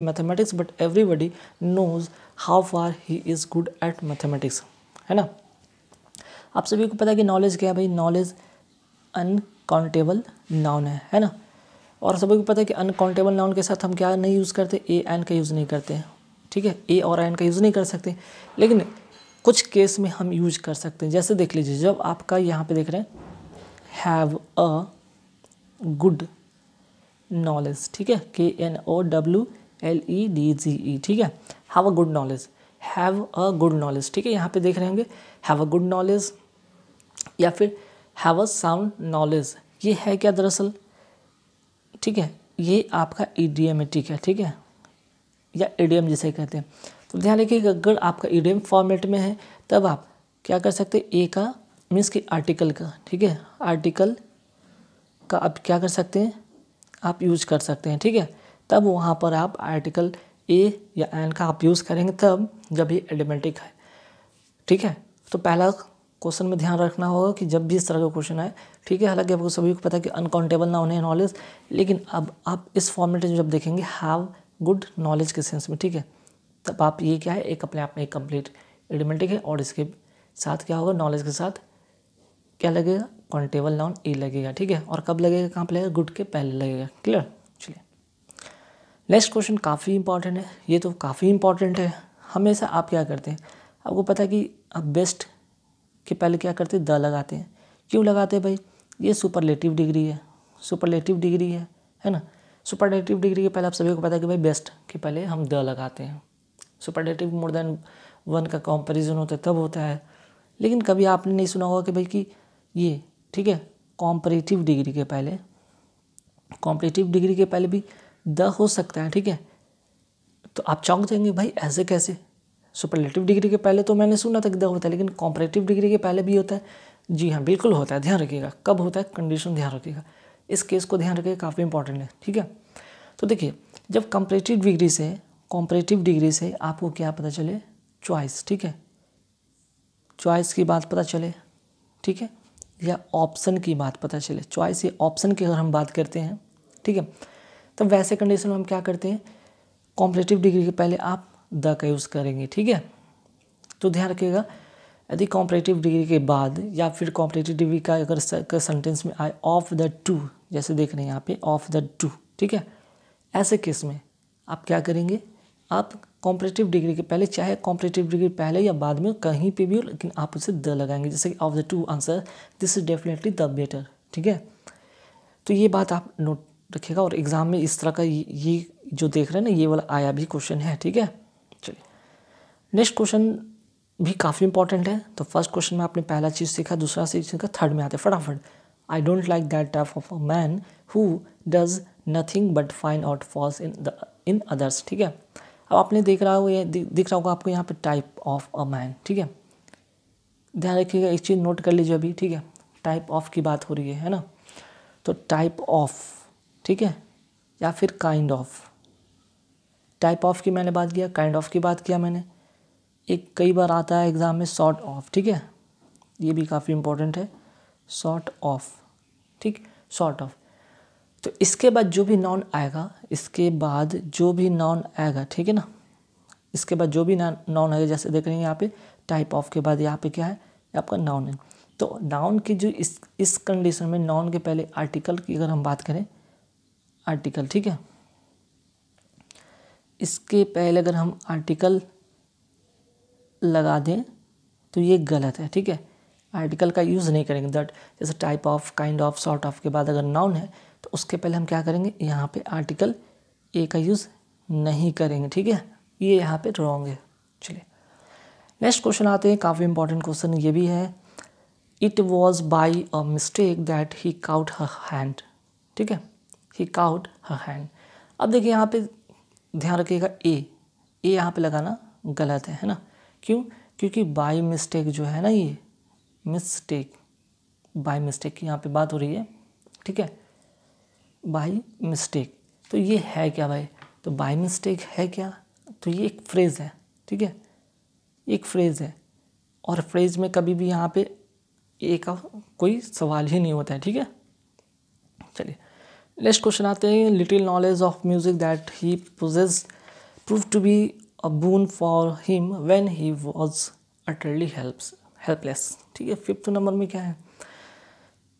Mathematics but everybody knows how far he is good at mathematics है ना? आप सभी को पता है कि नॉलेज क्या है भाई? नॉलेज अनकाउंटेबल नाउन है है ना? और सभी को पता है कि अनकाउंटेबल नाउन के साथ हम क्या नहीं यूज़ करते? ए एन का यूज़ नहीं करते। ठीक है? ए और एन का यूज़ नहीं कर सकते। लेकिन कुछ केस में हम यूज़ कर सकते हैं। जैसे देख लीजिए, जब आपका यहाँ पे देख रहे हैं हैव अ गुड नॉलेज ठीक है? K N O W L E D G E ठीक है? Have a good knowledge have a good knowledge ठीक है? यहाँ पे देख रहे होंगे हैव अ गुड नॉलेज या फिर हैव अ साउंड नॉलेज ये है क्या दरअसल? ठीक है, ये आपका ईडियमेटिक है, ठीक है? ठीक है या ई डी एम जिसे कहते हैं। तो ध्यान रखिए अगर आपका ई डी एम फॉर्मेट में है, तब आप क्या कर सकते हैं? ए का मीन्स कि आर्टिकल का, ठीक है? आर्टिकल का आप क्या कर सकते हैं? आप यूज़ कर सकते हैं, ठीक है? तब वहाँ पर आप आर्टिकल ए या एन का आप यूज़ करेंगे, तब जब ये एडिमेटिक है। ठीक है? तो पहला क्वेश्चन में ध्यान रखना होगा कि जब भी इस तरह का क्वेश्चन आए, ठीक है? हालाँकि आपको सभी को पता है कि अनकाउंटेबल ना होने नॉलेज लेकिन अब आप इस फॉर्मेट में जब देखेंगे हैव गुड नॉलेज के सेंस में, ठीक है? तब आप ये क्या है? एक अपने आप में एक कंप्लीट एडिमेटिक है और इसके साथ क्या होगा? नॉलेज के साथ क्या लगेगा? काउंटेबल नाउन ई लगेगा, ठीक है? और कब लगेगा? कहाँ पर लगेगा? गुड के पहले लगेगा क्लियर नेक्स्ट क्वेश्चन काफ़ी इंपॉर्टेंट है। ये तो काफ़ी इंपॉर्टेंट है। हमेशा आप क्या करते हैं? आपको पता है कि आप बेस्ट के पहले क्या करते हैं? द लगाते हैं। क्यों लगाते हैं भाई? ये सुपरलेटिव डिग्री है। सुपरलेटिव डिग्री है है ना? सुपरलेटिव डिग्री के पहले आप सभी को पता है कि भाई बेस्ट के पहले हम द लगाते हैं। सुपरलेटिव मोर देन वन का कॉम्पेरिजन होता है, तब होता है। लेकिन कभी आपने नहीं सुना होगा कि भाई कि ये, ठीक है? कॉम्परेटिव डिग्री के पहले। कॉम्परेटिव डिग्री के पहले भी द हो सकता है, ठीक है? तो आप चौंक जाएँगे, भाई, ऐसे कैसे? सुपरलेटिव डिग्री के पहले तो मैंने सुना था कि द होता है, लेकिन कॉम्परेटिव डिग्री के पहले भी होता है। जी हाँ बिल्कुल होता है, ध्यान रखिएगा। कब होता है कंडीशन ध्यान रखिएगा। इस केस को ध्यान रखिएगा, काफ़ी इंपॉर्टेंट है, ठीक है? तो देखिए, जब कंपरेटिव डिग्री से कॉम्परेटिव डिग्री से आपको क्या पता चले? चॉइस ठीक है? चॉइस की बात पता चले, ठीक है? या ऑप्शन की बात पता चले। चॉइस या ऑप्शन की अगर हम बात करते हैं, ठीक है? तो वैसे कंडीशन में हम क्या करते हैं? कॉम्परेटिव डिग्री के पहले आप द का यूज़ करेंगे, ठीक है? तो ध्यान रखिएगा, यदि कॉम्परेटिव डिग्री के बाद या फिर कॉम्परेटिव डिग्री का अगर सेंटेंस में आए ऑफ़ द टू जैसे देख रहे हैं यहाँ पे ऑफ़ द टू ठीक है? ऐसे केस में आप क्या करेंगे? आप कॉम्परेटिव डिग्री के पहले, चाहे कॉम्परेटिव डिग्री पहले या बाद में, कहीं पे भी हो, लेकिन आप उसे द लगाएँगे। जैसे कि of the two answer this is definitely the better ठीक है? तो ये बात आप नोट रखिएगा और एग्ज़ाम में इस तरह का ये जो देख रहे हैं ना, ये वाला आया भी क्वेश्चन है, ठीक है? चलिए। नेक्स्ट क्वेश्चन भी काफ़ी इंपॉर्टेंट है। तो फ़र्स्ट क्वेश्चन में आपने पहला चीज़ सीखा, दूसरा चीज़ सीखा थर्ड में आते फटाफट। I don't like that type of a man who does nothing but find out faults in the in others ठीक है? अब आपने देख रहा हो दिख रहा होगा आपको यहाँ पे टाइप ऑफ़ अ मैन ठीक है? ध्यान रखिएगा, एक चीज़ नोट कर लीजिए अभी, ठीक है? टाइप ऑफ़ की बात हो रही है है ना? तो टाइप ऑफ़ ठीक है? या फिर काइंड ऑफ़ टाइप ऑफ़ की मैंने बात किया काइंड ऑफ़ की बात किया मैंने। एक कई बार आता है एग्ज़ाम में शॉर्ट ऑफ़ ठीक है? ये भी काफ़ी इम्पोर्टेंट है। शॉर्ट ऑफ़ ठीक? शॉर्ट ऑफ़ तो इसके बाद जो भी नॉन आएगा, इसके बाद जो भी नॉन आएगा, ठीक है ना? इसके बाद जो भी नॉन आएगा, जैसे देख रहे हैं यहाँ पे टाइप ऑफ़ के बाद यहाँ पे क्या है? आपका नाउन है। तो नाउन की जो इस इस कंडीशन में नाउन के पहले आर्टिकल की अगर हम बात करें आर्टिकल, ठीक है? इसके पहले अगर हम आर्टिकल लगा दें तो ये गलत है, ठीक है? आर्टिकल का यूज़ नहीं करेंगे। दैट जैसे type of, kind of, sort of के बाद अगर नाउन है तो उसके पहले हम क्या करेंगे? यहाँ पे आर्टिकल ए का यूज़ नहीं करेंगे, ठीक है? ये यहाँ पे रॉन्ग है। चलिए। नेक्स्ट क्वेश्चन आते हैं, काफ़ी इंपॉर्टेंट क्वेश्चन ये भी है। It was by a mistake that he caught her hand ठीक है? ही काउट हर हैंड अब देखिए यहाँ पे ध्यान रखिएगा ए ए यहाँ पे लगाना गलत है है ना? क्यों? क्योंकि बाई मिस्टेक जो है ना ये मिस्टेक बाई मिस्टेक की यहाँ पे बात हो रही है, ठीक है? बाई मिस्टेक तो ये है क्या भाई? तो बाई मिस्टेक है क्या? तो ये एक फ्रेज़ है, ठीक है? एक फ्रेज़ है। और फ्रेज़ में कभी भी यहाँ पे ए का कोई सवाल ही नहीं होता है, ठीक है? चलिए। नेक्स्ट क्वेश्चन आते हैं little knowledge of music that he possess prove to be a boon for him when he was utterly helps helpless ठीक है फिफ्थ नंबर में क्या है?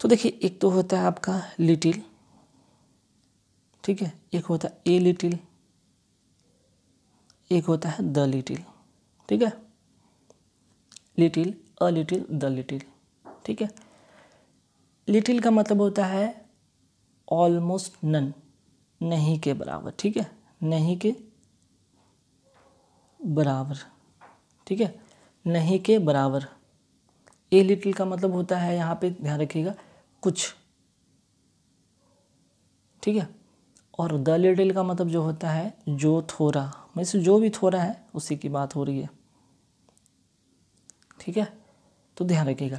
तो देखिए, एक तो होता है आपका लिटिल ठीक है, एक होता है ए लिटिल एक होता है द लिटिल ठीक है? Little a little the little ठीक है? लिटिल का मतलब होता है ऑलमोस्ट नन नहीं के बराबर, ठीक है? नहीं के बराबर, ठीक है? नहीं के बराबर। ए लिटिल का मतलब होता है, यहाँ पे ध्यान रखिएगा, कुछ, ठीक है? और द लिटिल का मतलब जो होता है, जो थोड़ा में जो भी थोड़ा है, उसी की बात हो रही है, ठीक है? तो ध्यान रखिएगा।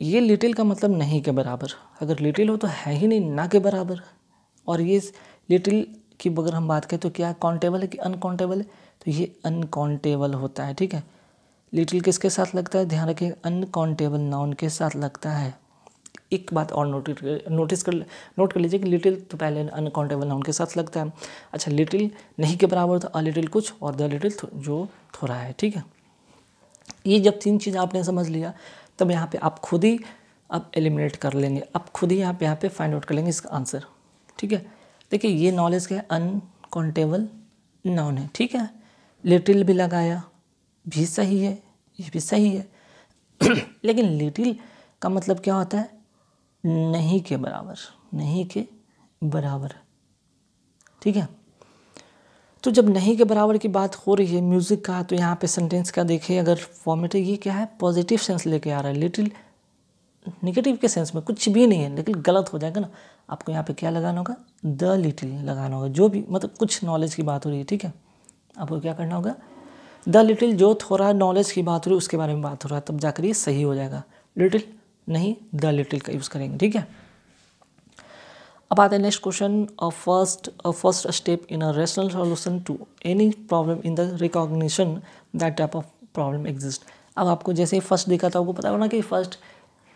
ये लिटिल का मतलब नहीं के बराबर। अगर लिटिल हो तो है ही नहीं ना के बराबर। और ये लिटिल की अगर हम बात करें तो क्या काउंटेबल है कि अनकाउंटेबल है? तो ये अनकाउंटेबल होता है, ठीक है? लिटिल किसके साथ लगता है? ध्यान रखिए अनकाउंटेबल नाउन के साथ लगता है। एक बात और नोटिस नोटिस कर नोट कर लीजिए कि लिटिल तो पहले अनकाउंटेबल नाउन के साथ लगता है। अच्छा लिटिल नहीं के बराबर तो अ लिटिल कुछ, और द लिटिल जो थोड़ा है, ठीक है? ये जब तीन चीज़ आपने समझ लिया तब यहाँ पे आप खुद ही अब एलिमिनेट कर लेंगे। आप खुद ही यहाँ पे यहाँ पे फाइंड आउट कर लेंगे इसका आंसर ठीक है? देखिए, ये नॉलेज क्या है अनकाउंटेबल नाउन है। ठीक है? लिटिल भी लगाया, भी सही है, ये भी सही है। लेकिन लिटिल का मतलब क्या होता है? नहीं के बराबर, नहीं के बराबर। ठीक है? तो जब नहीं के बराबर की बात हो रही है म्यूज़िक का तो यहाँ पे सेंटेंस का देखिए अगर फॉर्मेट है, ये क्या है? पॉजिटिव सेंस लेके आ रहा है। लिटिल निगेटिव के सेंस में कुछ भी नहीं है, लेकिन गलत हो जाएगा ना। आपको यहाँ पे क्या लगाना होगा? द लिटिल लगाना होगा। जो भी मतलब कुछ नॉलेज की बात हो रही है, ठीक है? आपको क्या करना होगा? द लिटिल जो थोड़ा नॉलेज की बात हो रही है, उसके बारे में बात हो रहा है, तब जाकर ये सही हो जाएगा। लिटिल नहीं द लिटिल का यूज़ करेंगे, ठीक है? अब आते हैं next question first first step in a rational solution to any problem in the recognition that type of problem exist अब आपको जैसे ही फ़र्स्ट दिखा था, आपको पता होगा ना कि फ़र्स्ट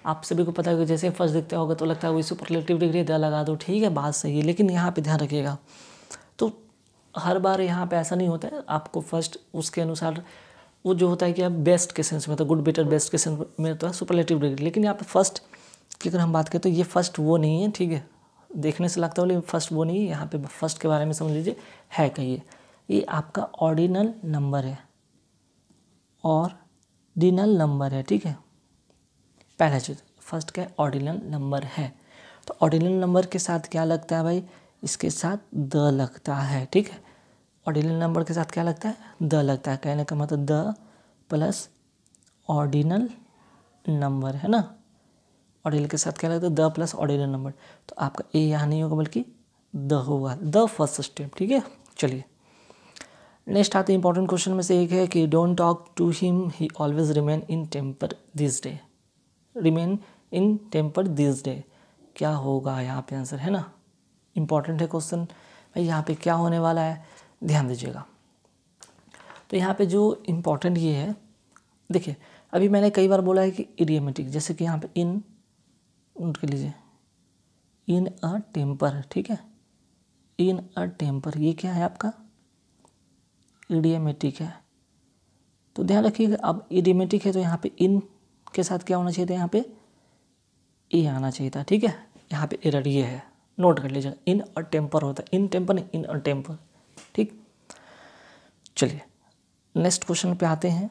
आप सभी को पता होगा जैसे ही फ़र्स्ट दिखता होगा तो लगता है वही सुपरलेटिव डिग्री द लगा दो, ठीक है, बात सही है, लेकिन यहाँ पे ध्यान रखिएगा। तो हर बार यहाँ पे ऐसा नहीं होता है, आपको फ़र्स्ट उसके अनुसार, वो जो होता है कि आप बेस्ट के सेंस में तो गुड बेटर बेस्ट के सेंस में तो है सुपरलेटिव डिग्री लेकिन यहाँ पे फ़र्स्ट की अगर हम बात करें तो ये फ़र्स्ट वो नहीं है, ठीक है। देखने से लगता है लेकिन फ़र्स्ट वो नहीं है, यहाँ पे फ़र्स्ट के बारे में समझ लीजिए, है कहिए। ये आपका ऑर्डिनल नंबर है ऑर्डिनल नंबर है, ठीक है? पहला चीज़, फ़र्स्ट क्या ऑर्डिनल नंबर है। तो ऑर्डिनल नंबर के साथ क्या लगता है भाई? इसके साथ द लगता है, ठीक है? ऑर्डिनल नंबर के साथ क्या लगता है? द लगता है। कहने का मतलब द प्लस ऑर्डिनल नंबर है ना? ऑर्डिनल के साथ क्या लगता है द प्लस ऑर्डिनल नंबर तो आपका ए यहाँ नहीं होगा, बल्कि द होगा। द फ़र्स्ट स्टेप ठीक है? चलिए। नेक्स्ट आते इंपॉर्टेंट क्वेश्चन में से एक है कि don't talk to him he always remain in temper this day remain in temper this day क्या होगा यहाँ पे आंसर है ना? इंपॉर्टेंट है क्वेश्चन भाई यहाँ पे क्या होने वाला है? ध्यान दीजिएगा। तो यहाँ पे जो इम्पोर्टेंट ये है, देखिए, अभी मैंने कई बार बोला है कि इडियमेटिक जैसे कि यहाँ पे इन नोट कर लीजिए इन अ टेम्पर, ठीक है? इन अ टेम्पर, ये क्या है आपका? इडियमेटिक है। तो ध्यान रखिएगा, अब इडियमेटिक है तो यहाँ पे इन के साथ क्या होना चाहिए था यहाँ पे? ए आना चाहिए था, ठीक है? यहाँ पे एरर ये है। नोट कर लीजिएगा इन अ टेम्पर होता है। इन टेम्पर नहीं, इन अ टेम्पर, ठीक? चलिए, नेक्स्ट क्वेश्चन पे आते हैं।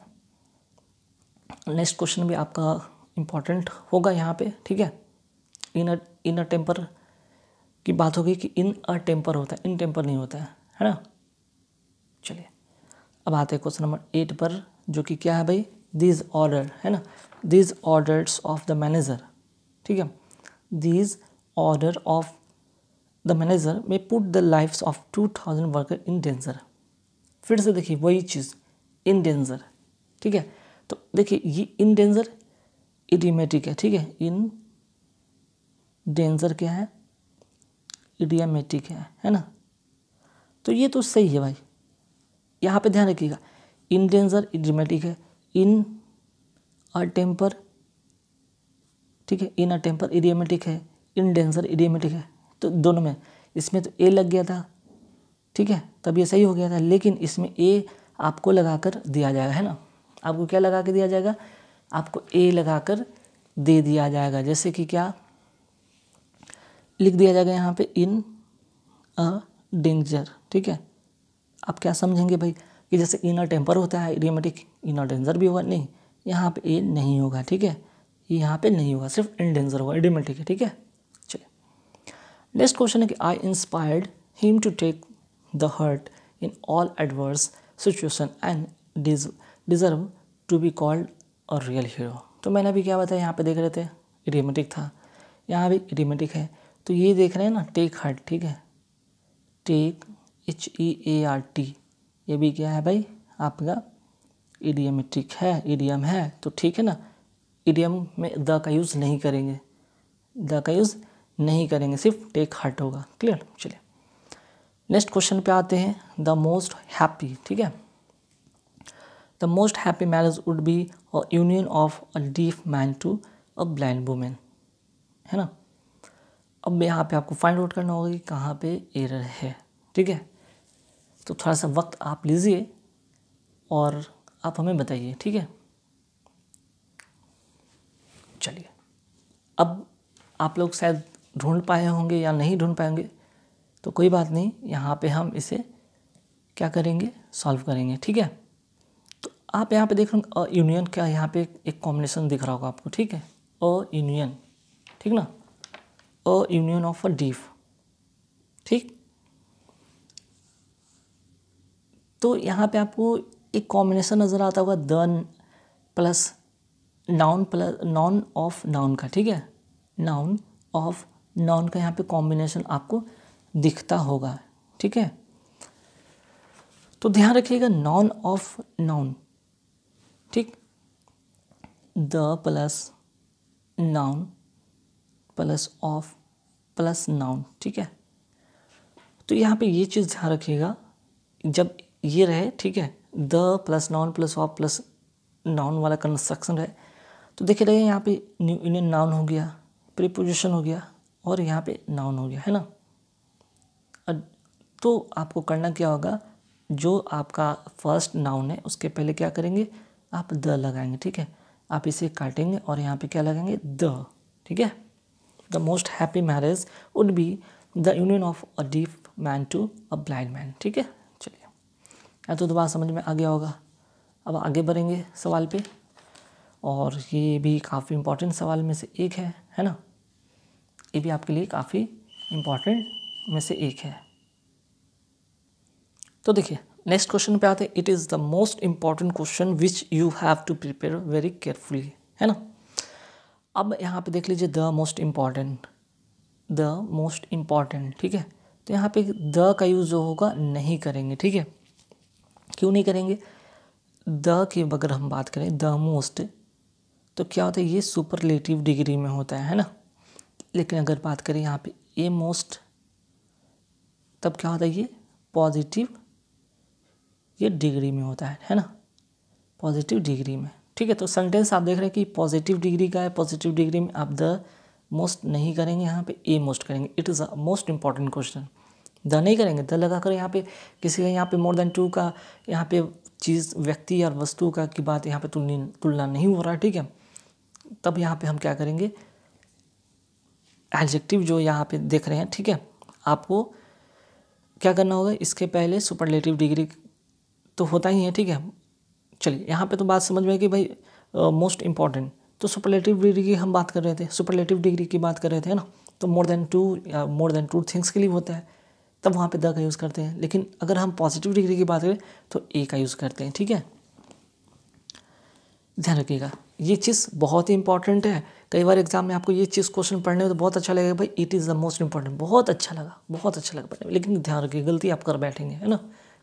नेक्स्ट क्वेश्चन भी आपका इंपॉर्टेंट होगा यहाँ पे, ठीक है? इन अ इन अ टेम्पर की बात होगी कि इन अ टेम्पर होता है इन टेम्पर नहीं होता है है ना? चलिए, अब आते हैं क्वेश्चन नंबर एट पर, जो कि क्या है भाई? दीज ऑर्डर है ना? These orders of the manager ठीक है? These order of the manager में put the life of two thousand worker in danger फिर से देखिए वही चीज़ इन डेंजर ठीक है? तो देखिए, ये इन डेंजर इडियमेटिक है, ठीक है? इन डेंजर क्या है? इडियामेटिक है है ना? तो ये तो सही है भाई। यहाँ पे ध्यान रखिएगा, इन डेंजर, इडियमेटिक है, इन अ टेम्पर ठीक है, इन अ टेम्पर इडियमेटिक है, इन डेंजर, इडियमेटिक है तो दोनों में। इसमें तो ए लग गया था, ठीक है, तब ये सही हो गया था, लेकिन इसमें ए आपको लगाकर दिया जाएगा, है ना? आपको क्या लगा के दिया जाएगा? आपको ए लगाकर दे दिया जाएगा, जैसे कि क्या? लिख दिया जाएगा यहाँ पे इन अ डेंजर ठीक है? आप क्या समझेंगे भाई कि जैसे इनर टेम्पर होता है इडियमेटिक इनर डेंजर भी होगा? नहीं, यहाँ पे ए नहीं होगा, ठीक है? यहाँ पे नहीं होगा, सिर्फ़ इन डेंजर होगा इडियमेटिक है, ठीक है? चलिए। नेक्स्ट क्वेश्चन है कि I inspired him to take the heart in all adverse situation and dis deserve to be called a real hero तो मैंने अभी क्या बताया? यहाँ पे देख रहे थे इडियमेटिक था। यहाँ भी इडियमेटिक है। तो ये देख रहे हैं ना टेक हर्ट ठीक है? Take H E A R T ये भी क्या है भाई? आपका इडियमेट्रिक है इडियम है तो ठीक है ना? इडियम में द का यूज़ नहीं करेंगे। द का यूज़ नहीं करेंगे, सिर्फ़ टेक हर्ट होगा। क्लियर चलिए। नेक्स्ट क्वेश्चन पे आते हैं। द मोस्ट हैप्पी ठीक है? The most happy marriage would be a union of a deaf man to a blind women है ना? अब यहाँ पे आपको फाइंड आउट करना होगा कि कहाँ पे एरर है। ठीक है? तो थोड़ा सा वक्त आप लीजिए और आप हमें बताइए, ठीक है? चलिए। अब आप लोग शायद ढूंढ पाए होंगे या नहीं ढूंढ पाएँगे तो कोई बात नहीं, यहाँ पे हम इसे क्या करेंगे? सॉल्व करेंगे, ठीक है? तो आप यहाँ पे देख रहे हो यूनियन क्या यहाँ पे एक कॉम्बिनेशन दिख रहा होगा आपको, ठीक है? अ यूनियन ठीक ना? A union of a deaf ठीक? तो यहाँ पे आपको एक कॉम्बिनेशन नज़र आता होगा the plus noun plus noun of noun का, ठीक है? नाउन ऑफ़ नाउन का यहाँ पे कॉम्बिनेशन आपको दिखता होगा, ठीक है? तो ध्यान रखिएगा नॉन ऑफ़ नाउन ठीक? The plus noun plus of plus noun ठीक है? तो यहाँ पे ये चीज़ ध्यान रखिएगा, जब ये रहे, ठीक है the plus noun plus of plus noun वाला कंस्ट्रक्शन रहे तो देखिए रहे यहाँ पे न्यू यूनियन नाउन हो गया प्रीपोजिशन हो गया, और यहाँ पे नाउन हो गया, है ना? तो आपको करना क्या होगा, जो आपका फ़र्स्ट नाउन है, उसके पहले क्या करेंगे, आप द लगाएँगे, ठीक है? आप इसे काटेंगे और यहाँ पे क्या लगाएँगे द ठीक है? The most happy marriage would be the union of a deaf man to a blind man ठीक है? चलिए। या तो दोबारा समझ में आ गया होगा। अब आगे बढ़ेंगे सवाल पे। और ये भी काफ़ी इम्पोर्टेंट सवाल में से एक है है ना? ये भी आपके लिए काफ़ी इम्पोर्टेंट में से एक है। तो देखिए नेक्स्ट क्वेश्चन पे आते हैं। It is the most important question which you have to prepare very carefully है ना? अब यहाँ पे देख लीजिए the most important the most important ठीक है? तो यहाँ पे द का यूज़ जो होगा, नहीं करेंगे, ठीक है? क्यों नहीं करेंगे? द की अगर हम बात करें द मोस्ट तो क्या होता है, ये सुपरलेटिव डिग्री में होता है है ना? लेकिन अगर बात करें यहाँ पे ए मोस्ट तब क्या होता है, ये पॉजिटिव ये डिग्री में होता है है ना? पॉजिटिव डिग्री में। ठीक है तो सेंटेंस आप देख रहे हैं कि पॉजिटिव डिग्री का है पॉजिटिव डिग्री में आप द मोस्ट नहीं करेंगे, यहाँ पे ए मोस्ट करेंगे। It is a most important question the नहीं करेंगे द लगा कर यहाँ पे किसी का यहाँ पे मोर देन टू का, यहाँ पे चीज़, व्यक्ति या वस्तु का की बात यहाँ पे तुलना नहीं हो रहा है ठीक है? तब यहाँ पे हम क्या करेंगे? एडजेक्टिव जो यहाँ पे देख रहे हैं, ठीक है? आपको क्या करना होगा? इसके पहले सुपरलेटिव डिग्री तो होता ही है, ठीक है? चलिए, यहाँ पे तो बात समझ में आई कि भाई मोस्ट इंपॉर्टेंट तो सुपरलेटिव डिग्री की हम बात कर रहे थे सुपरलेटिव डिग्री की बात कर रहे थे ना? तो मोर देन टू या मोर देन टू थिंग्स के लिए होता है, तब वहाँ पे द का यूज़ करते हैं। लेकिन अगर हम पॉजिटिव डिग्री की बात करें तो ए का यूज़ करते हैं, ठीक है? ध्यान रखिएगा, ये चीज़ बहुत ही इंपॉर्टेंट है। कई बार एग्ज़ाम में आपको ये चीज़ क्वेश्चन पढ़ने में तो बहुत अच्छा लगेगा, भाई it is the most important बहुत अच्छा लगा, बहुत अच्छा लगा पढ़ने लेकिन ध्यान रखिए, गलती आप कर बैठेंगे, है ना?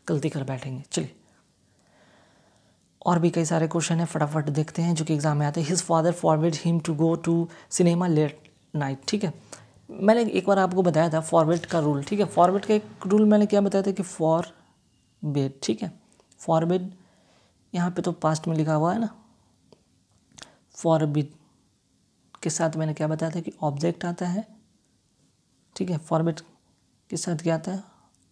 गलती कर बैठेंगे, चलिए। और भी कई सारे क्वेश्चन हैं, फटाफट देखते हैं जो कि एग्ज़ाम में आते हैं। His father forward him to go to cinema late night ठीक है? मैंने एक बार आपको बताया था फॉरवर्ड का रूल ठीक है? फॉरवर्ड का एक रूल मैंने क्या बताया था कि फॉर बेड ठीक है? फॉरवर्ड यहाँ पे तो पास्ट में लिखा हुआ है ना? फॉरबिड के साथ मैंने क्या बताया था कि ऑब्जेक्ट आता है, ठीक है? फॉर्मेट के साथ क्या आता है?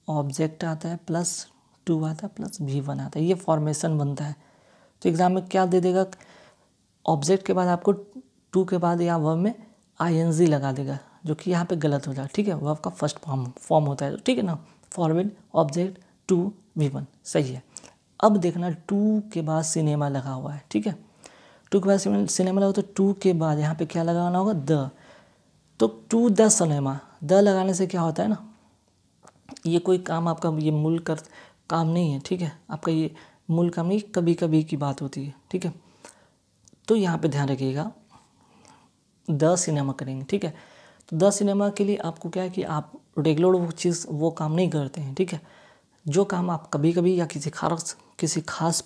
ऑब्जेक्ट आता है प्लस टू आता है प्लस वी वन आता है। ये फॉर्मेशन बनता है। तो एग्ज़ाम में क्या दे देगा? ऑब्जेक्ट के बाद आपको टू के बाद या वर्ब में आई एन जी लगा देगा, जो कि यहाँ पे गलत हो जाए ठीक है? वर्ब का फ़र्स्ट फॉर्म फॉर्म होता है, ठीक है ना? Forward object to V one सही है। अब देखना टू के बाद सिनेमा लगा हुआ है, ठीक है? टू के बाद सिनेमा लगा तो टू के बाद यहाँ पे क्या लगाना होगा? द तो टू द सिनेमा द लगाने से क्या होता है ना? ये कोई काम आपका, ये मूल कर, काम नहीं है, ठीक है? आपका ये मूल काम नहीं कभी कभी की बात होती है, ठीक है? तो यहाँ पे ध्यान रखिएगा, द सिनेमा करेंगे, ठीक है? तो द सिनेमा के लिए आपको क्या है कि आप रेगुलर वो चीज़, वो काम नहीं करते हैं, ठीक है? जो काम आप कभी कभी या किसी खास किसी खास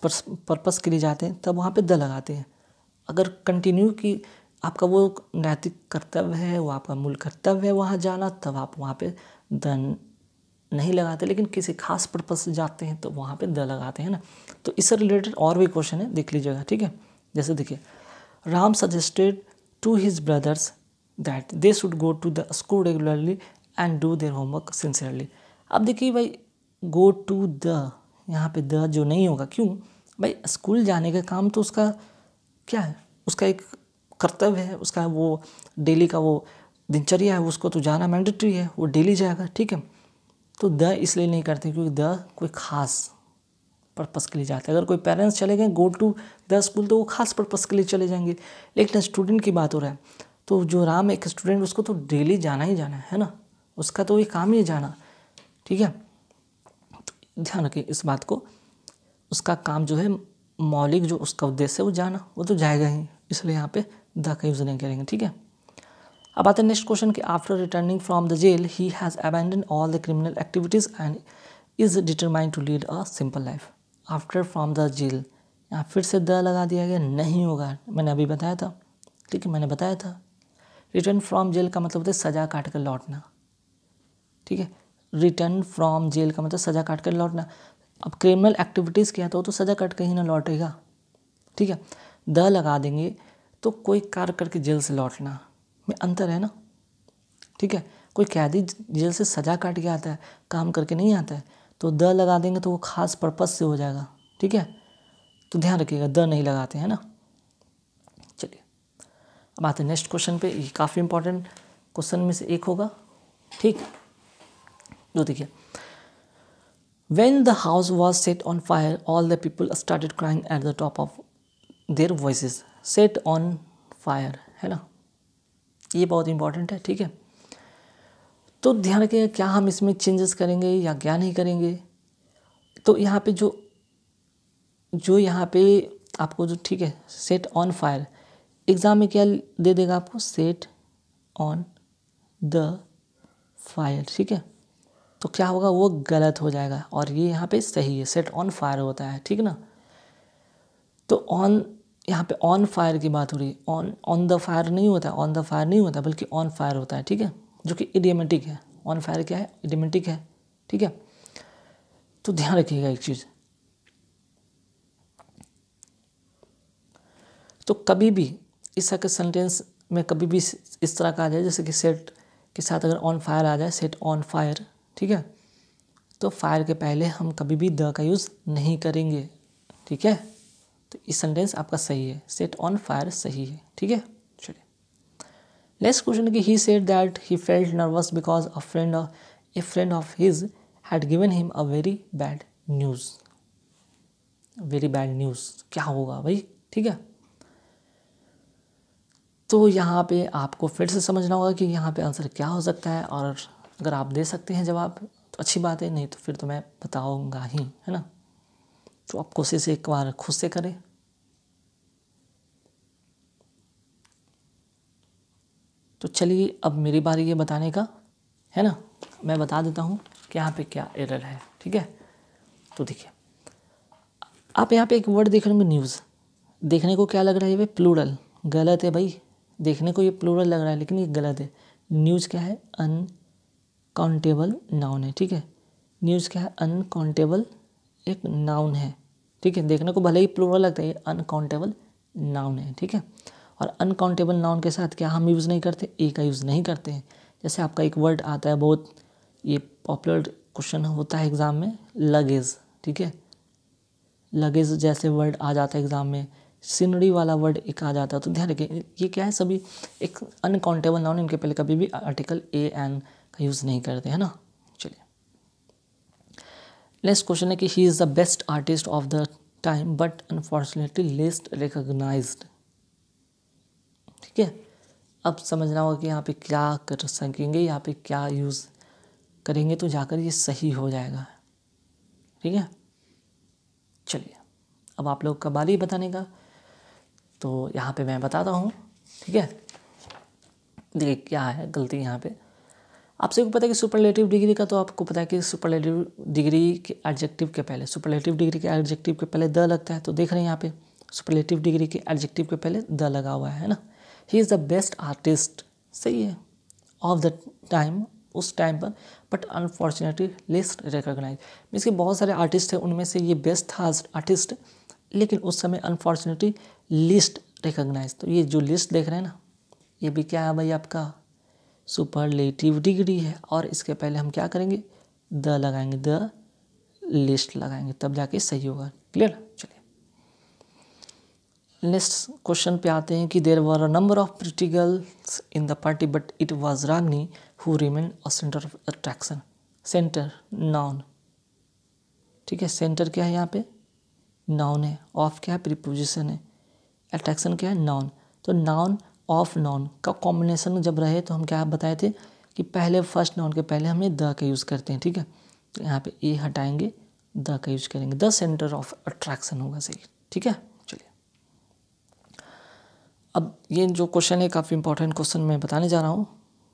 पर्पस के लिए जाते हैं, तब वहाँ पे द लगाते हैं। अगर कंटिन्यू की आपका वो नैतिक कर्तव्य है, वो आपका मूल कर्तव्य है वहाँ जाना, तब आप वहाँ पे द नहीं लगाते, लेकिन किसी खास पर्पज से जाते हैं तो वहाँ पे द लगाते हैं ना। तो इससे रिलेटेड और भी क्वेश्चन है, देख लीजिएगा, ठीक है? जैसे देखिए, Ram suggested to his brothers that they should go to the school regularly and do their homework sincerely अब देखिए भाई गो टू द यहाँ पे द जो नहीं होगा, क्यों? भाई स्कूल जाने का काम तो उसका क्या है? उसका एक कर्तव्य है, उसका वो डेली का वो दिनचर्या है, उसको तो जाना मैंडेटरी है, वो डेली जाएगा, ठीक है? तो द इसलिए नहीं करते क्योंकि द कोई खास पर्पज़ के लिए जाते हैं। अगर कोई पेरेंट्स चले गए गो टू द स्कूल तो वो खास पर्पज़ के लिए चले जाएँगे। लेकिन स्टूडेंट की बात हो रहा है तो जो राम एक स्टूडेंट उसको तो डेली जाना ही जाना है ना? उसका तो ये काम ही जाना, ठीक है? तो ध्यान रखें इस बात को। उसका काम जो है, मौलिक जो उसका उद्देश्य है, वो जाना, वो तो जाएगा ही। इसलिए यहाँ पे द का यूज़ नहीं करेंगे, ठीक है? अब आते हैं नेक्स्ट क्वेश्चन कि after returning from the jail he has abandon all the criminal activities and is determined to lead a simple life after from the jail यहाँ फिर से द लगा दिया गया नहीं होगा। मैंने अभी बताया था। ठीक है मैंने बताया था। रिटर्न फ्रॉम जेल का मतलब होता है सज़ा काट कर लौटना। ठीक है? रिटर्न फ्रॉम जेल का मतलब सज़ा काट कर लौटना। अब क्रिमिनल एक्टिविटीज़ किया तो, तो सज़ा काट कर ही ना लौटेगा। ठीक है? द लगा देंगे तो कोई कार्य करके जेल से लौटना। में अंतर है ना? ठीक है? कोई कैदी जेल से सज़ा काट के आता है, काम करके नहीं आता है तो द लगा देंगे तो वो खास पर्पज़ से हो जाएगा। ठीक है? तो ध्यान रखिएगा, द नहीं लगाते, हैं ना? चलिए, अब आते हैं नेक्स्ट क्वेश्चन पे। ये काफ़ी इंपॉर्टेंट क्वेश्चन में से एक होगा। ठीक? जो देखिए। When the house was set on fire all the people started crying at the top of their voice set on fire है ना? ये बहुत इंपॉर्टेंट है, ठीक है? तो ध्यान रखें क्या हम इसमें चेंजेस करेंगे या क्या नहीं करेंगे? तो यहाँ पे जो जो यहाँ पे आपको जो, ठीक है सेट ऑन फायर एग्ज़ाम में क्या दे देगा आपको? सेट ऑन द फायर ठीक है? तो क्या होगा? वो गलत हो जाएगा और ये यहाँ पे सही है सेट ऑन फायर होता है, ठीक ना? तो ऑन यहाँ पे ऑन फायर की बात हो रही है। ऑन ऑन द फायर नहीं होता ऑन द फायर नहीं होता, बल्कि ऑन फायर होता है, ठीक है? जो कि इडियमेटिक है। ऑन फायर क्या है? इडियमेटिक है, ठीक है? तो ध्यान रखिएगा एक चीज़। तो कभी भी इस तरह के सेंटेंस में कभी भी इस तरह का आ जाए, जैसे कि सेट के साथ अगर ऑन फायर आ जाए सेट ऑन फायर ठीक है? तो फायर के पहले हम कभी भी द का यूज़ नहीं करेंगे, ठीक है? तो इस सेंटेंस आपका सही है। सेट ऑन फायर सही है। ठीक है? चलिए। नेक्स्ट क्वेश्चन कि he said that he felt nervous because a friend a friend of his had given him a very bad news very bad news क्या होगा भाई? ठीक है? तो यहाँ पे आपको फिर से समझना होगा कि यहाँ पे आंसर क्या हो सकता है और अगर आप दे सकते हैं जवाब तो अच्छी बात है, नहीं तो फिर तो मैं बताऊँगा ही, है ना? तो आप कोशिश एक बार खुद से करें। तो चलिए, अब मेरी बारी ये बताने का, है ना? मैं बता देता हूँ कि यहाँ पे क्या एरर है, ठीक है? तो देखिए, आप यहाँ पे एक वर्ड देख रहे होंगे न्यूज़ देखने को क्या लग रहा है ये प्लूरल गलत है भाई। देखने को ये प्लूरल लग रहा है, लेकिन ये गलत है। न्यूज़ क्या है? अनकाउंटेबल नाउन है, ठीक है? न्यूज़ क्या है? अनकाउंटेबल एक नाउन है, ठीक है? देखने को भले ही प्लूरल लगता है अनकाउंटेबल नाउन है, ठीक है? और अनकाउंटेबल नाउन के साथ क्या हम यूज़ नहीं करते? ए का यूज़ नहीं करते हैं। जैसे आपका एक वर्ड आता है बहुत, ये पॉपुलर क्वेश्चन होता है एग्ज़ाम में लगेज ठीक है? लगेज जैसे वर्ड आ जाता है एग्ज़ाम में सीनरी वाला वर्ड एक आ जाता है। तो ध्यान रखिए, ये क्या है? सभी एक अनकाउंटेबल नाउन इनके पहले कभी भी आर्टिकल ए एन का यूज़ नहीं करते, है ना? नेक्स्ट क्वेश्चन है कि he is the best artist of the time but unfortunately least recognise ठीक है? अब समझना होगा कि यहाँ पे क्या कर सकेंगे, यहाँ पे क्या यूज़ करेंगे तो जाकर ये सही हो जाएगा। ठीक है? चलिए, अब आप लोग का बारी बताने का। तो यहाँ पे मैं बताता हूँ। ठीक है? देखिए, क्या है गलती यहाँ पे। आपसे को पता है कि सुपरलेटिव डिग्री का तो आपको पता है कि सुपरलेटिव डिग्री के एडजेक्टिव के पहले सुपरलेटिव डिग्री के एडजेक्टिव के पहले द लगता है तो देख रहे हैं यहाँ पे सुपरलेटिव डिग्री के एडजेक्टिव के पहले द लगा हुआ है ना? He is the best artist सही है। ऑफ़ द टाइम उस टाइम पर but unfortunately least recognise means के बहुत सारे आर्टिस्ट हैं, उनमें से ये बेस्ट था आर्टिस्ट लेकिन उस समय अनफॉर्चुनेटली लिस्ट रिकोगनाइज तो ये जो लिस्ट देख रहे हैं ना, ये भी क्या है भाई आपका? सुपरलेटिव डिग्री है। और इसके पहले हम क्या करेंगे? द लगाएँगे। द लिस्ट लगाएँगे। तब जाके सही होगा। क्लियर चलिए। नेक्स्ट क्वेश्चन पे आते हैं कि there were a number of pretty girls in the party but it was Ragini who remain a centre of attraction centre noun ठीक है? सेंटर क्या है यहाँ पे? नाउन है। ऑफ़ क्या है? प्रीपोजिशन है। अट्रैक्शन क्या है? नाउन तो नाउन ऑफ़ नाउन का कॉम्बिनेशन जब रहे तो हम क्या बताए थे कि पहले फ़र्स्ट नॉन के पहले हमने द का यूज़ करते हैं, ठीक है? तो यहाँ पे ए हटाएँगे, द का यूज़ करेंगे। द सेंटर ऑफ़ अट्रैक्शन होगा सही, ठीक है? चलिए। अब ये जो क्वेश्चन है, काफ़ी इंपॉर्टेंट क्वेश्चन मैं बताने जा रहा हूँ,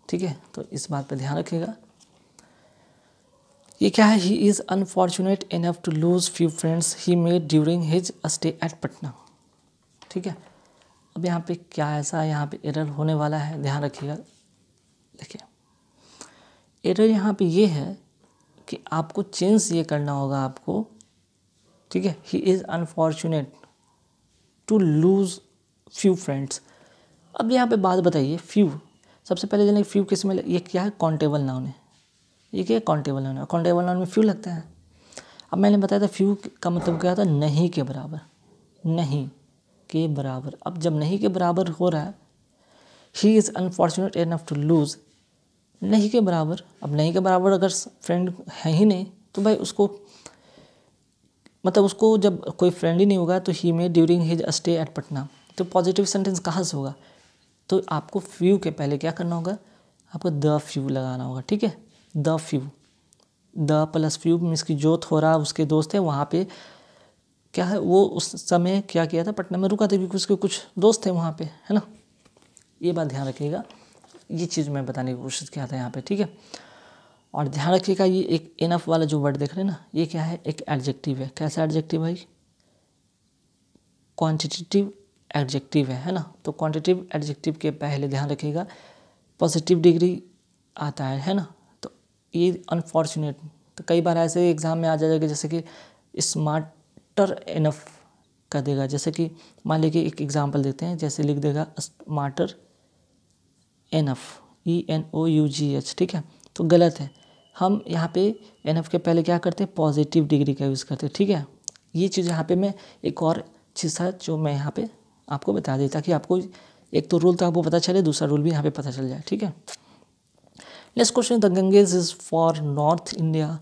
ठीक है? तो इस बात पर ध्यान रखिएगा। ये क्या है? He is unfortunate enough to lose few friends he made during his stay at Patna ठीक है? अब यहाँ पे क्या ऐसा यहाँ पे एरर होने वाला है? ध्यान रखिएगा। देखिए एरर यहाँ पे ये है कि आपको चेंज ये करना होगा आपको, ठीक है? He is unfortunate to lose few friends अब यहाँ पे बात बताइए फ्यू सबसे पहले जानिए फ्यू किसमें ये क्या है? कॉन्टेबल नाउन है। ये क्या है? कॉन्टेबल नाउन है। कॉन्टेबल नाउन में फ्यू लगता है। अब मैंने बताया था फ्यू का मतलब क्या था? नहीं के बराबर। नहीं। के बराबर। अब जब नहीं के बराबर हो रहा है he is unfortunate enough to lose नहीं के बराबर। अब नहीं के बराबर अगर फ्रेंड है ही नहीं तो भाई उसको मतलब उसको जब कोई फ्रेंड ही नहीं होगा तो he may during his stay at Patna तो पॉजिटिव सेंटेंस कहाँ से होगा? तो आपको फ्यू के पहले क्या करना होगा? आपको द फ्यू लगाना होगा, ठीक है? The few the plus few means की जो थोड़ा उसके दोस्त है, वहाँ पे क्या है? वो उस समय क्या किया था? पटना में रुका था, क्योंकि उसके कुछ दोस्त थे वहाँ पे, है ना? ये बात ध्यान रखिएगा। ये चीज़ मैं बताने की कोशिश किया था यहाँ पे, ठीक है? और ध्यान रखिएगा, ये एक इनफ वाला जो वर्ड देख रहे हैं ना, ये क्या है? एक एडजेक्टिव है। कैसा एडजेक्टिव भाई? क्वांटिटेटिव एडजेक्टिव है है ना? तो क्वान्टिटिव एडजेक्टिव के पहले ध्यान रखिएगा पॉजिटिव डिग्री आता है है ना? तो ये अनफॉर्चुनेट तो कई बार ऐसे एग्ज़ाम में आ जाएगा, जैसे कि स्मार्टर इनफ कर देगा। जैसे कि मान लीजिए एक एग्जांपल देते हैं, जैसे लिख देगा smarter enough E N O U G H ठीक है? तो गलत है। हम यहाँ पे एन एफ़ के पहले क्या करते हैं? पॉजिटिव डिग्री का यूज़ करते हैं, ठीक है? ये चीज़ यहाँ पे मैं एक और चीज़ था जो मैं यहाँ पे आपको बता दें ताकि आपको एक तो रूल तो आपको पता चले, दूसरा रूल भी यहाँ पे पता चल जाए, ठीक है? Next question the Ganges is for north India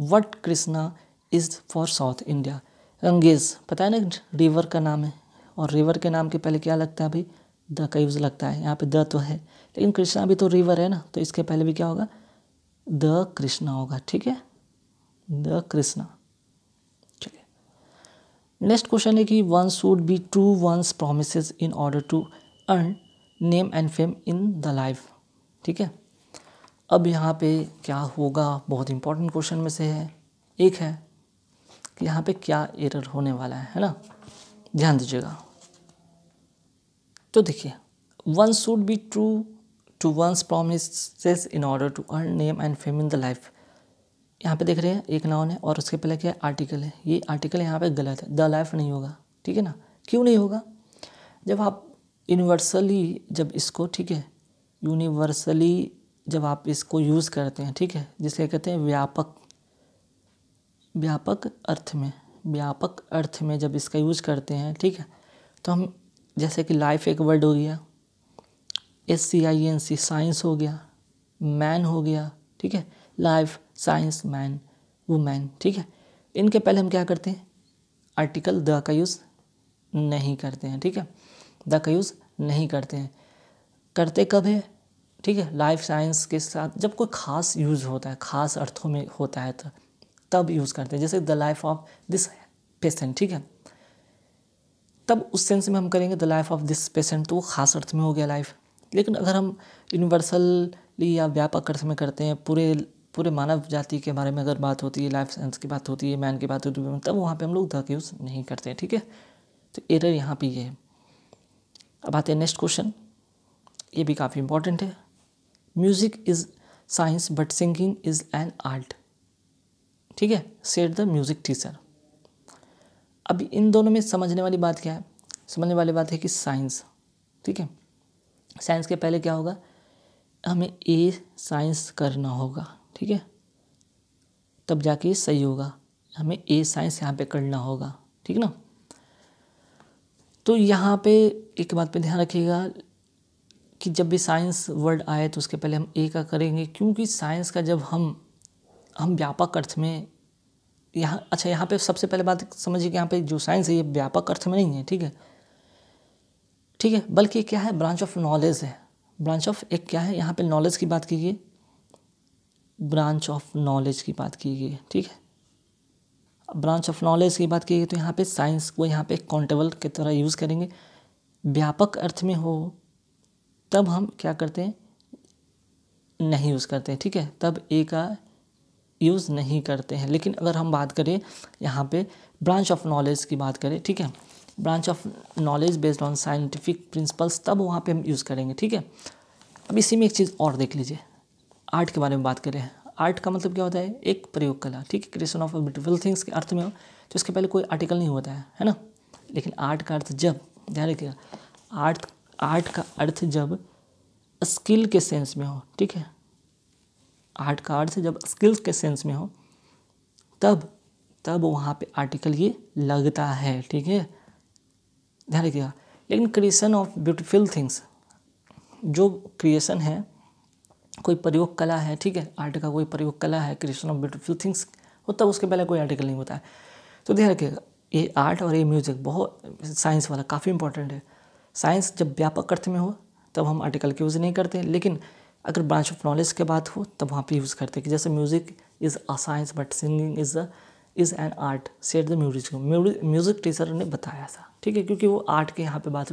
what Krishna is for south India Ganges पता है ना रिवर का नाम है। और रिवर के नाम के पहले क्या लगता है भाई? द का यूज़ लगता है, यहाँ पे द तो है। लेकिन कृष्णा भी तो रिवर है ना तो इसके पहले भी क्या होगा? द कृष्णा होगा, ठीक है? द कृष्णा। नेक्स्ट क्वेश्चन है कि one should be true one's promise in order to earn name and fame in the life ठीक है? अब यहाँ पे क्या होगा? बहुत इंपॉर्टेंट क्वेश्चन में से है। एक है कि यहाँ पे क्या एरर होने वाला है है ना? ध्यान दीजिएगा। तो देखिए one should be true to one's promise in order to earn name and fame in the life यहाँ पे देख रहे हैं, एक नाउन है और उसके पहले क्या आर्टिकल है। ये आर्टिकल यहाँ पे गलत है। द लाइफ नहीं होगा, ठीक है ना? क्यों नहीं होगा? जब आप यूनिवर्सली जब इसको, ठीक है? यूनिवर्सली जब आप इसको यूज़ करते हैं, ठीक है? जिसे कहते हैं व्यापक व्यापक अर्थ में, व्यापक अर्थ में जब इसका यूज़ करते हैं, ठीक है? तो हम, जैसे कि लाइफ एक वर्ड हो गया S C I N C science हो गया मैन हो गया, ठीक है? लाइफ साइंस मैन वुमैन ठीक है? इनके पहले हम क्या करते हैं? आर्टिकल द का यूज़ नहीं करते हैं, ठीक है? द का यूज़ नहीं करते हैं। करते कब है? ठीक है लाइफ साइंस के साथ, जब कोई खास यूज़ होता है, खास अर्थों में होता है तो। तब यूज़ करते हैं। जैसे the life of this patient, ठीक है? तब उस सेंस में हम करेंगे the life of this patient तो वो खास अर्थ में हो गया लाइफ। लेकिन अगर हम यूनिवर्सली या व्यापक अर्थ में करते हैं, पूरे पूरे मानव जाति के बारे में अगर बात होती है लाइफ साइंस की बात होती है मैन की बात होती है, तब वहाँ पे हम लोग द यूज़ नहीं करते हैं, ठीक है? तो एरर यहाँ पे ये है। अब आते हैं नेक्स्ट क्वेश्चन ये भी काफ़ी इंपॉर्टेंट है। Music is science but singing is an art ठीक है? सेट द म्यूज़िक टीचर अब इन दोनों में समझने वाली बात क्या है? समझने वाली बात है कि साइंस ठीक है? साइंस के पहले क्या होगा? हमें ए साइंस करना होगा. ठीक है? तब जाके सही होगा. हमें ए साइंस यहाँ पे करना होगा. ठीक ना? तो यहाँ पे एक बात पे ध्यान रखिएगा कि जब भी साइंस वर्ड आए तो उसके पहले हम ए का करेंगे, क्योंकि साइंस का जब हम हम व्यापक अर्थ में यहाँ अच्छा यहाँ पे सबसे पहले बात समझिए कि यहाँ पे जो साइंस है, ये व्यापक अर्थ में नहीं है, ठीक है? ठीक है, बल्कि क्या है? ब्रांच ऑफ़ नॉलेज है। ब्रांच ऑफ़ एक क्या है? यहाँ पे नॉलेज की बात कीजिए। ब्रांच ऑफ़ नॉलेज की बात की गई ठीक है? ब्रांच ऑफ़ नॉलेज की बात की गई तो यहाँ पे साइंस को यहाँ पे काउंटेबल की तरह यूज़ करेंगे। व्यापक अर्थ में हो, तब हम क्या करते हैं? नहीं यूज़ करते हैं ठीक है? तब ए का यूज़ नहीं करते हैं। लेकिन अगर हम बात करें, यहाँ पे ब्रांच ऑफ़ नॉलेज की बात करें, ठीक है? Branch of knowledge based on scientific principles तब वहाँ पे हम यूज़ करेंगे, ठीक है? अब इसी में एक चीज़ और देख लीजिए। आर्ट के बारे में बात करें। आर्ट का मतलब क्या होता है? एक प्रयोग कला ठीक है? क्रिएशन ऑफ़ ब्यूटीफुल थिंग्स के अर्थ में हो तो इसके पहले कोई आर्टिकल नहीं होता है है ना? लेकिन आर्ट का अर्थ जब, ध्यान रखिएगा आर्ट आर्ट का अर्थ जब स्किल के सेंस में हो, ठीक है? आर्ट का अर्थ जब स्किल्स के सेंस में हो, तब तब वहाँ पे आर्टिकल ये लगता है, ठीक है? ध्यान रखिएगा। लेकिन क्रिएशन ऑफ़ ब्यूटीफुल थिंग्स जो क्रिएशन है, कोई प्रयोग कला है, ठीक है? आर्ट का कोई प्रयोग कला है क्रिएशन ऑफ़ ब्यूटीफुल थिंग्स हो तब उसके पहले कोई आर्टिकल नहीं होता है। तो ध्यान रखिएगा, ये आर्ट और ये म्यूज़िक बहुत साइंस वाला, काफ़ी इंपॉर्टेंट है। साइंस जब व्यापक अर्थ में हो, तब हम आर्टिकल यूज़ नहीं करते। लेकिन अगर ब्रांच ऑफ़ नॉलेज की बात हो, तब वहाँ पे यूज़ करते हैं कि जैसे music is a science but singing is a is an art set the music music teacher ने बताया था, ठीक है? क्योंकि वो आर्ट के यहाँ पे बात